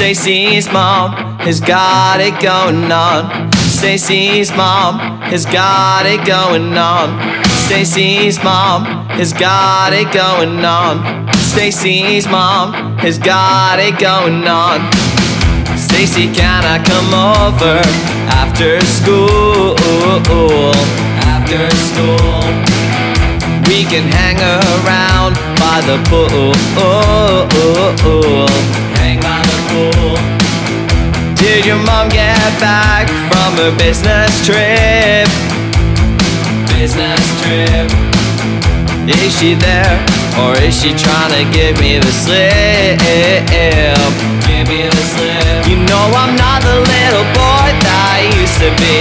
Stacy's mom has got it going on. Stacy's mom has got it going on. Stacy's mom has got it going on. Stacy's mom has got it going on. Stacy, can I come over after school? After school, we can hang around by the pool. Hang by the pool. Did your mom get back from her business trip? Business trip. Is she there? Or is she trying to give me the slip? Give me the slip. You know I'm not the little boy that I used to be.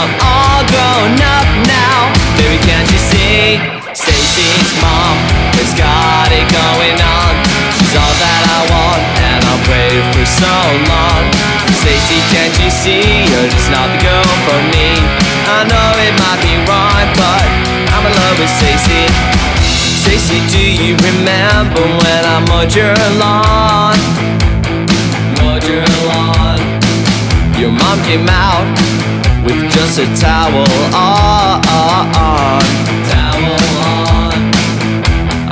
I'm all grown up now. Baby, can't you see? Stacy's mom Stacy, can't you see? You're just not the girl for me. I know it might be wrong, but I'm in love with Stacy. Stacy, do you remember when I mowed your lawn? Mowed your lawn. Your mom came out with just a towel on. Towel on.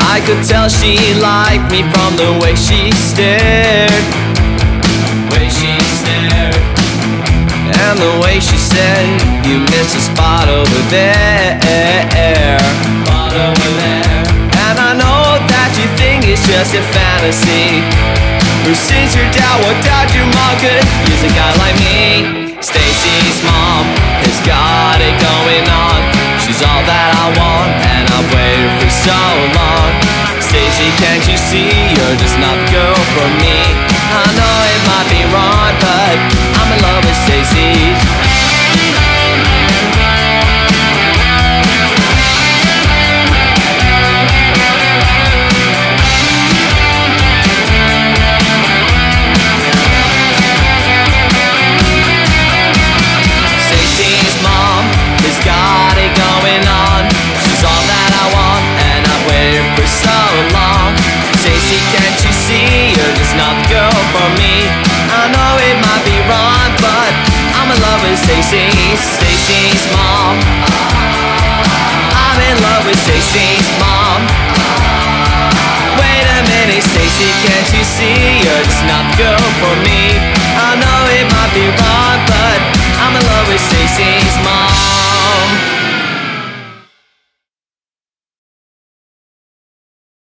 I could tell she liked me from the way she stared. The way she said, You missed a spot over there. Over there. And I know that you think it's just a fantasy. Since you're down, what doubt your mom could use a guy like me? Stacy's mom has got it going on. She's all that I want, and I've waited for so long. Stacy, can't you see you're just not the girl for me? Stacy, can't you see you're just not the girl for me? I know it might be wrong, but I'm in love with Stacy. Stacy's mom. I'm in love with Stacy's mom. Wait a minute, Stacy, can't you see you're just not the girl for me?